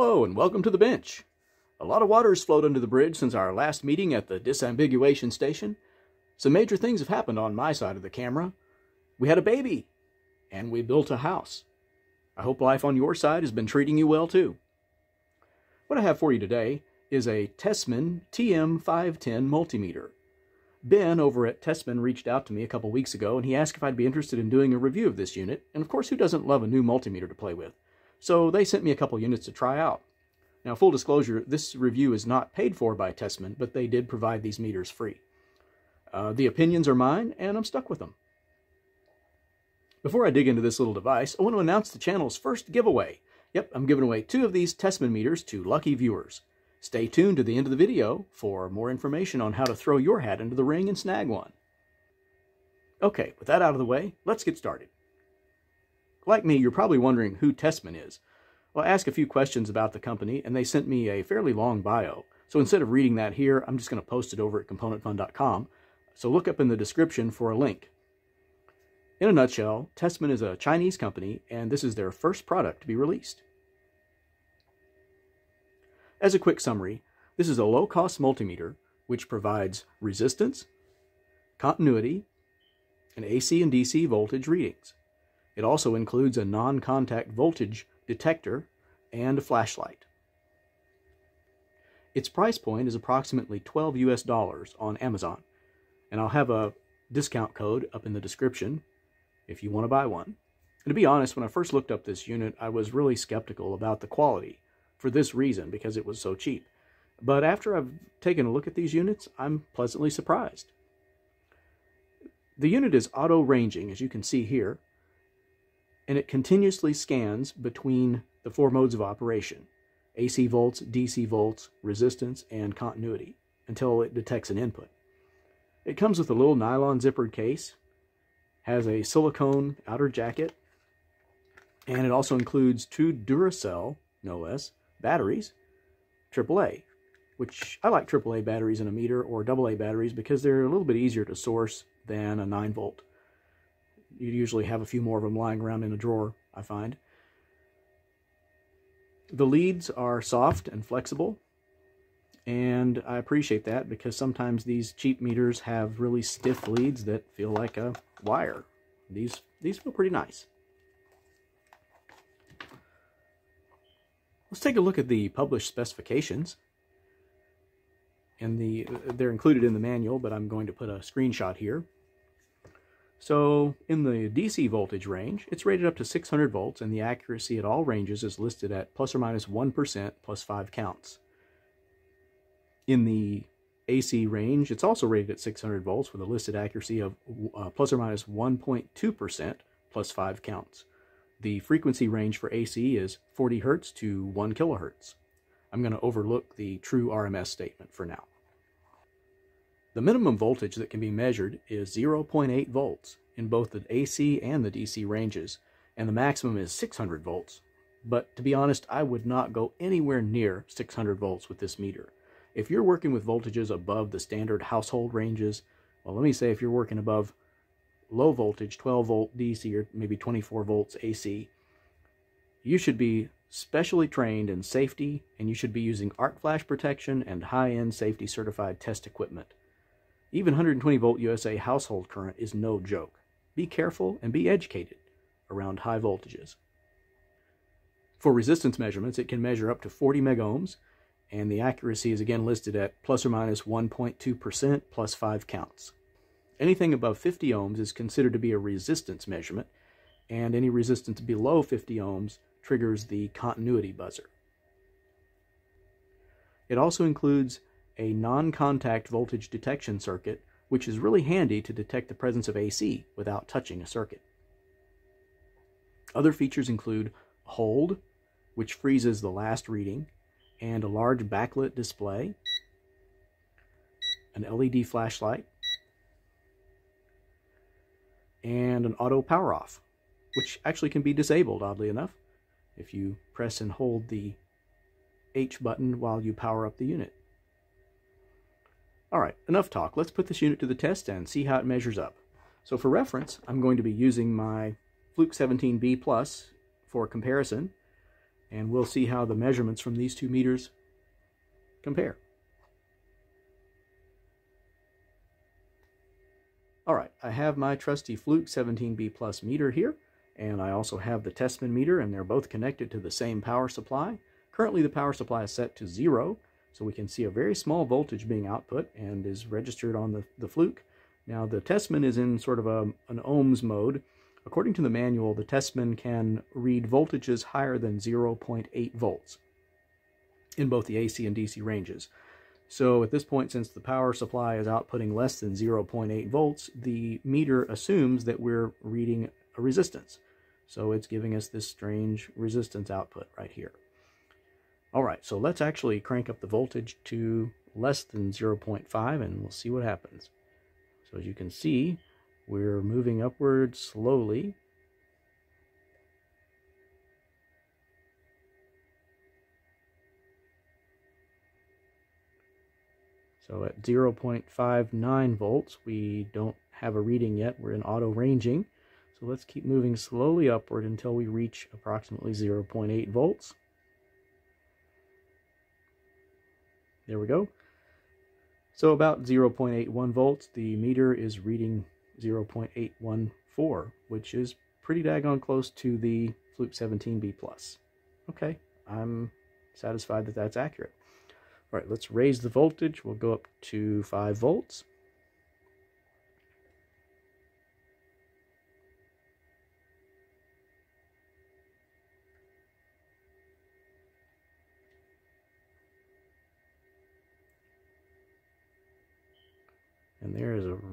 Hello and welcome to the bench. A lot of water has flowed under the bridge since our last meeting at the disambiguation station. Some major things have happened on my side of the camera. We had a baby, and we built a house. I hope life on your side has been treating you well too. What I have for you today is a TESMEN TM510 multimeter. Ben over at TESMEN reached out to me a couple weeks ago and he asked if I'd be interested in doing a review of this unit, and of course who doesn't love a new multimeter to play with? So they sent me a couple units to try out. Now, full disclosure, this review is not paid for by TESMEN, but they did provide these meters free. Uh, the opinions are mine, and I'm stuck with them. Before I dig into this little device, I want to announce the channel's first giveaway. Yep, I'm giving away two of these TESMEN meters to lucky viewers. Stay tuned to the end of the video for more information on how to throw your hat into the ring and snag one. Okay, with that out of the way, let's get started. Like me, you're probably wondering who TESMEN is. Well, I asked a few questions about the company, and they sent me a fairly long bio. So instead of reading that here, I'm just going to post it over at componentfun.com. So look up in the description for a link. In a nutshell, TESMEN is a Chinese company, and this is their first product to be released. As a quick summary, this is a low-cost multimeter which provides resistance, continuity, and AC and DC voltage readings. It also includes a non-contact voltage detector and a flashlight. Its price point is approximately 12 US dollars on Amazon, and I'll have a discount code up in the description if you want to buy one. And to be honest, when I first looked up this unit, I was really skeptical about the quality for this reason, because it was so cheap. But after I've taken a look at these units, I'm pleasantly surprised. The unit is auto ranging, as you can see here, and it continuously scans between the four modes of operation AC volts, DC volts, resistance, and continuity until it detects an input. It comes with a little nylon zippered case, has a silicone outer jacket, and it also includes two Duracell, no less, batteries, AAA, which I like AAA batteries in a meter or AA batteries because they're a little bit easier to source than a 9 volt you usually have a few more of them lying around in a drawer, I find. The leads are soft and flexible, and I appreciate that because sometimes these cheap meters have really stiff leads that feel like a wire. These, these feel pretty nice. Let's take a look at the published specifications. And the they're included in the manual, but I'm going to put a screenshot here. So in the DC voltage range, it's rated up to 600 volts and the accuracy at all ranges is listed at plus or minus 1 plus 5 counts. In the AC range, it's also rated at 600 volts with a listed accuracy of uh, plus or minus 1.2% plus 5 counts. The frequency range for AC is 40 hertz to 1 kilohertz. I'm going to overlook the true RMS statement for now. The minimum voltage that can be measured is 0.8 volts in both the AC and the DC ranges, and the maximum is 600 volts. But to be honest, I would not go anywhere near 600 volts with this meter. If you're working with voltages above the standard household ranges, well, let me say if you're working above low voltage, 12 volt DC or maybe 24 volts AC, you should be specially trained in safety and you should be using arc flash protection and high-end safety certified test equipment. Even 120 volt USA household current is no joke. Be careful and be educated around high voltages. For resistance measurements, it can measure up to 40 megohms, and the accuracy is again listed at plus or minus 1.2% plus 5 counts. Anything above 50 ohms is considered to be a resistance measurement, and any resistance below 50 ohms triggers the continuity buzzer. It also includes a non-contact voltage detection circuit, which is really handy to detect the presence of AC without touching a circuit. Other features include hold, which freezes the last reading, and a large backlit display, an LED flashlight, and an auto power off, which actually can be disabled, oddly enough, if you press and hold the H button while you power up the unit. All right, enough talk. Let's put this unit to the test and see how it measures up. So for reference, I'm going to be using my Fluke 17B Plus for comparison. and we'll see how the measurements from these two meters compare. All right, I have my trusty Fluke 17B plus meter here, and I also have the TESMEN meter, and they're both connected to the same power supply. Currently, the power supply is set to zero, so we can see a very small voltage being output and is registered on the, the Fluke. Now, the TESMEN is in sort of a, an ohms mode. According to the manual, the TESMEN can read voltages higher than 0.8 volts in both the AC and DC ranges. So at this point, since the power supply is outputting less than 0.8 volts, the meter assumes that we're reading a resistance. So it's giving us this strange resistance output right here. All right, so let's actually crank up the voltage to less than 0.5 and we'll see what happens. So as you can see, we're moving upward slowly So at 0.59 volts, we don't have a reading yet. We're in auto ranging. So let's keep moving slowly upward until we reach approximately 0.8 volts. There we go. So about 0.81 volts, the meter is reading 0.814, which is pretty daggone close to the Fluke 17B+. Okay, I'm satisfied that that's accurate. All right, let's raise the voltage. We'll go up to 5 volts.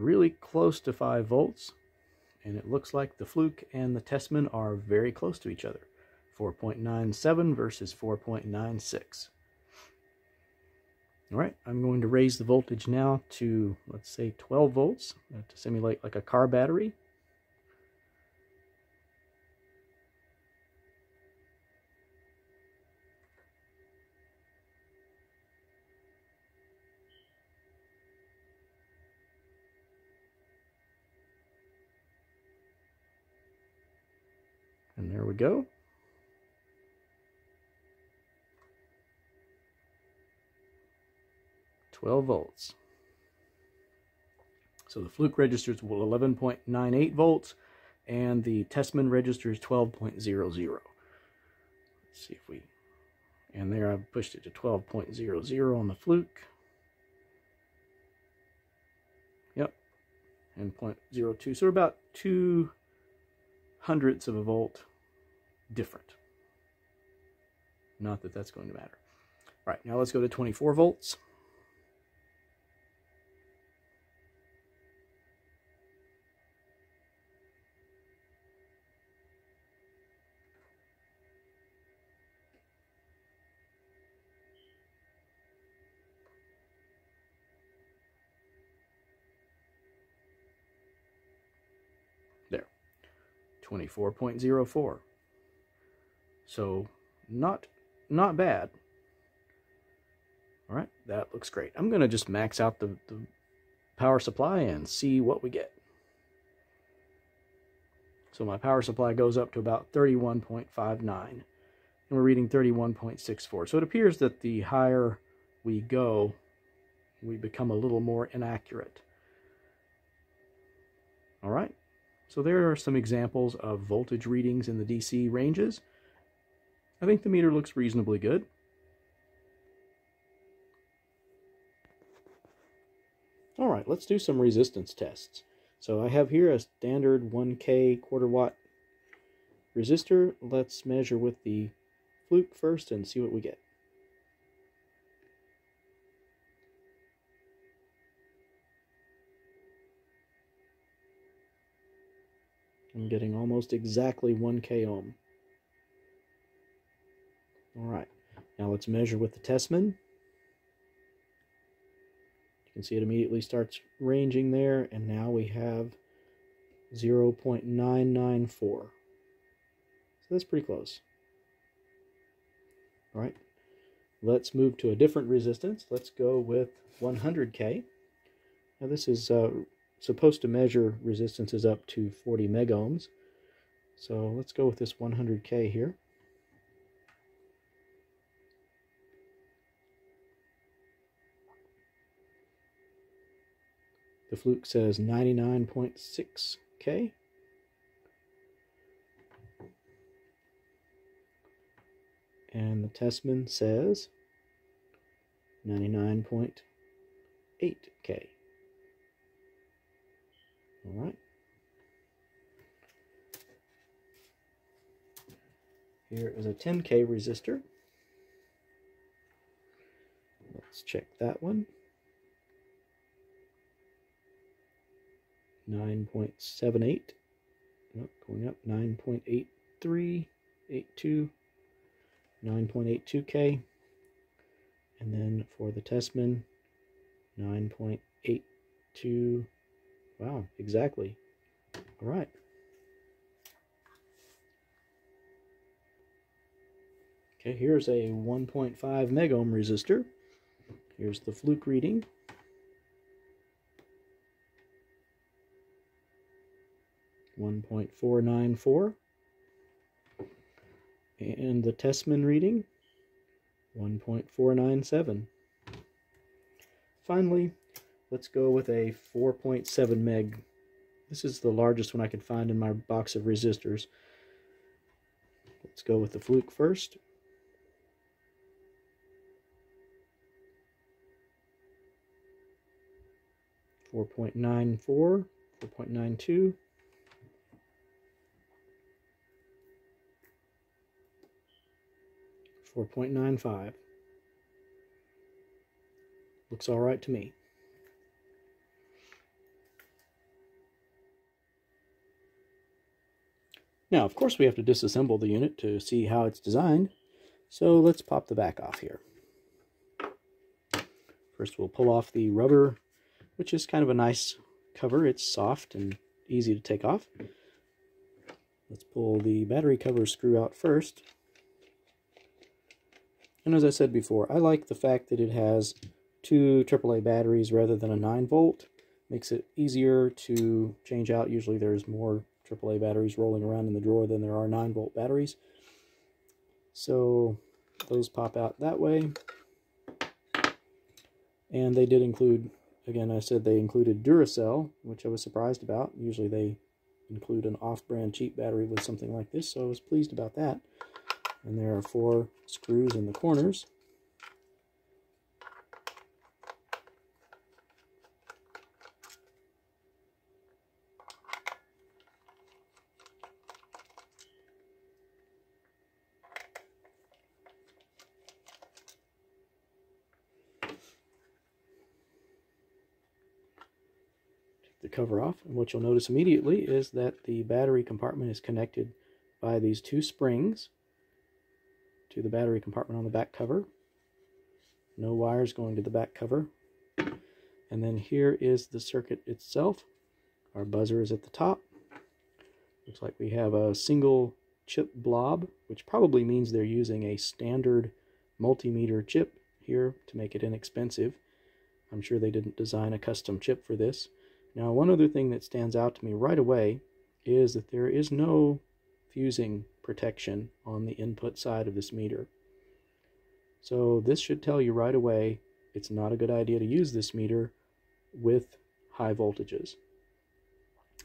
Really close to 5 volts. And it looks like the Fluke and the TESMEN are very close to each other. 4.97 versus 4.96. All right, I'm going to raise the voltage now to, let's say, 12 volts to simulate like a car battery. And there we go. 12 volts. So the Fluke registers 11.98 volts and the TESMEN registers 12.00. Let's see if we, and there I've pushed it to 12.00 on the Fluke. Yep, and 0.02. So about two hundredths of a volt different. Not that that's going to matter. All right, now let's go to 24 volts. There. 24.04. So not not bad. All right, that looks great. I'm going to just max out the, the power supply and see what we get. So my power supply goes up to about 31.59 and we're reading 31.64. So it appears that the higher we go, we become a little more inaccurate. All right. So there are some examples of voltage readings in the DC ranges. I think the meter looks reasonably good. All right, let's do some resistance tests. So I have here a standard 1K quarter watt resistor. Let's measure with the fluke first and see what we get. I'm getting almost exactly 1 k ohm. Alright, now let's measure with the TESMEN. You can see it immediately starts ranging there, and now we have 0.994. So that's pretty close. Alright, let's move to a different resistance. Let's go with 100K. Now this is uh, supposed to measure resistances up to 40 megohms. So let's go with this 100K here. The Fluke says 99.6K. And the TESMEN says 99.8K. All right. Here is a 10K resistor. Let's check that one. 9.78. Nope, going up 9.83, 82, 9.82K. And then for the TESMEN, 9.82. Wow, exactly. All right. Okay, here's a 1.5 megohm resistor. Here's the fluke reading. One point four nine four. And the TESMEN reading, 1.497. Finally, let's go with a 4.7 meg. This is the largest one I could find in my box of resistors. Let's go with the Fluke first. 4.94, 4.92, Four point nine five. Looks all right to me. Now, of course, we have to disassemble the unit to see how it's designed. So let's pop the back off here. First, we'll pull off the rubber which is kind of a nice cover. It's soft and easy to take off. Let's pull the battery cover screw out first. And as I said before, I like the fact that it has two AAA batteries rather than a 9 volt. Makes it easier to change out. Usually there's more AAA batteries rolling around in the drawer than there are 9 volt batteries. So those pop out that way. And they did include Again, I said they included Duracell, which I was surprised about. Usually they include an off-brand cheap battery with something like this, so I was pleased about that. And there are four screws in the corners. Take the cover off. And what you'll notice immediately is that the battery compartment is connected by these two springs to the battery compartment on the back cover. No wires going to the back cover. And then here is the circuit itself. Our buzzer is at the top. Looks like we have a single chip blob, which probably means they're using a standard multimeter chip here to make it inexpensive. I'm sure they didn't design a custom chip for this. Now, one other thing that stands out to me right away is that there is no fusing protection on the input side of this meter. So this should tell you right away it's not a good idea to use this meter with high voltages.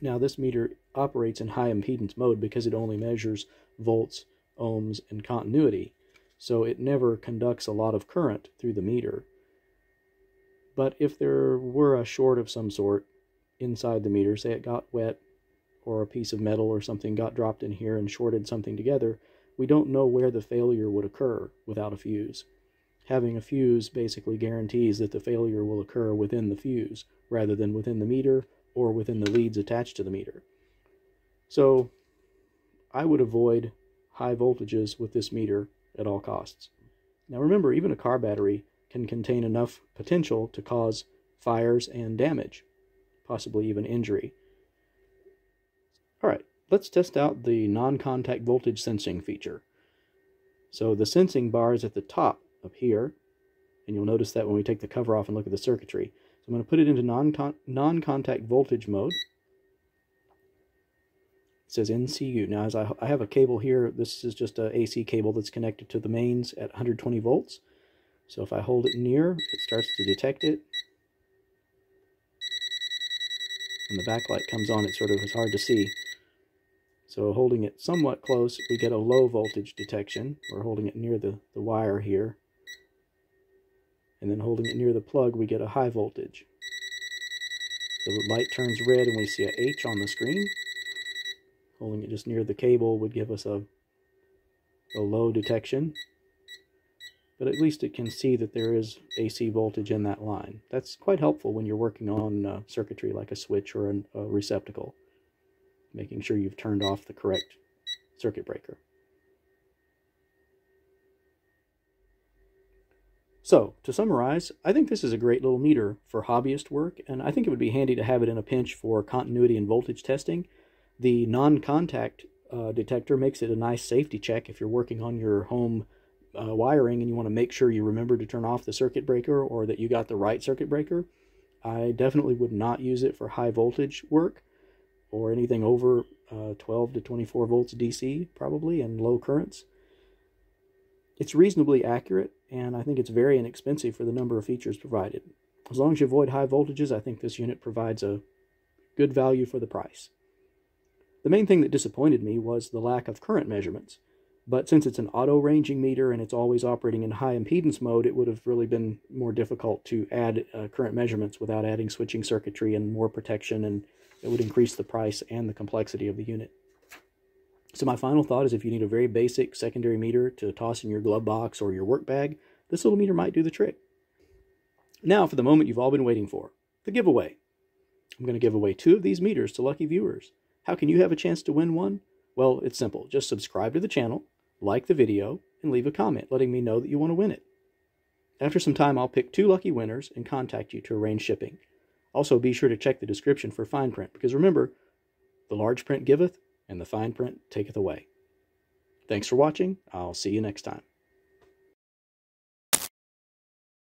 Now this meter operates in high impedance mode because it only measures volts, ohms, and continuity. So it never conducts a lot of current through the meter. But if there were a short of some sort, inside the meter, say it got wet or a piece of metal or something got dropped in here and shorted something together, we don't know where the failure would occur without a fuse. Having a fuse basically guarantees that the failure will occur within the fuse rather than within the meter or within the leads attached to the meter. So I would avoid high voltages with this meter at all costs. Now remember, even a car battery can contain enough potential to cause fires and damage possibly even injury. Let's test out the non-contact voltage sensing feature. So the sensing bar is at the top up here, and you'll notice that when we take the cover off and look at the circuitry. So I'm going to put it into non-contact voltage mode. It says NCV. Now, as I, I have a cable here, this is just a AC cable that's connected to the mains at 120 volts. So if I hold it near, it starts to detect it, and the backlight comes on, it sort of is hard to see. So holding it somewhat close, we get a low voltage detection. We're holding it near the, the wire here. And then holding it near the plug, we get a high voltage. The light turns red and we see a H on the screen. Holding it just near the cable would give us a, a low detection. But at least it can see that there is AC voltage in that line. That's quite helpful when you're working on uh, circuitry like a switch or a receptacle. Making sure you've turned off the correct circuit breaker. So, to summarize, I think this is a great little meter for hobbyist work, and I think it would be handy to have it in a pinch for continuity and voltage testing. The non-contact uh, detector makes it a nice safety check if you're working on your home uh, wiring and you want to make sure you remember to turn off the circuit breaker or that you got the right circuit breaker. I definitely would not use it for high voltage work or anything over uh, 12 to 24 volts DC probably and low currents. It's reasonably accurate, and I think it's very inexpensive for the number of features provided. As long as you avoid high voltages, I think this unit provides a good value for the price. The main thing that disappointed me was the lack of current measurements. But since it's an auto ranging meter and it's always operating in high impedance mode, it would have really been more difficult to add uh, current measurements without adding switching circuitry and more protection, and it would increase the price and the complexity of the unit. So my final thought is if you need a very basic secondary meter to toss in your glove box or your work bag, this little meter might do the trick. Now for the moment you've all been waiting for, the giveaway. I'm going to give away two of these meters to lucky viewers. How can you have a chance to win one? Well, it's simple. Just subscribe to the channel, like the video, and leave a comment letting me know that you want to win it. After some time, I'll pick two lucky winners and contact you to arrange shipping. Also, be sure to check the description for fine print, because remember, the large print giveth, and the fine print taketh away. Thanks for watching. I'll see you next time.